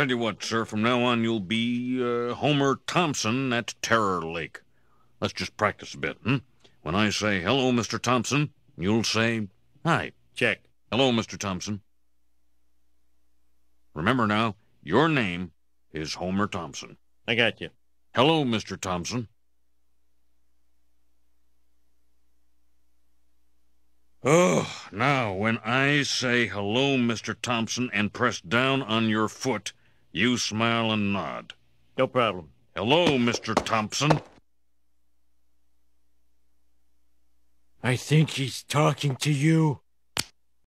tell you what, sir. From now on, you'll be uh, Homer Thompson at Terror Lake. Let's just practice a bit, hmm? When I say, hello, Mr. Thompson, you'll say, hi. Check. Hello, Mr. Thompson. Remember now, your name is Homer Thompson. I got you. Hello, Mr. Thompson. Oh, now, when I say hello, Mr. Thompson, and press down on your foot, you smile and nod. No problem. Hello, Mr. Thompson. I think he's talking to you.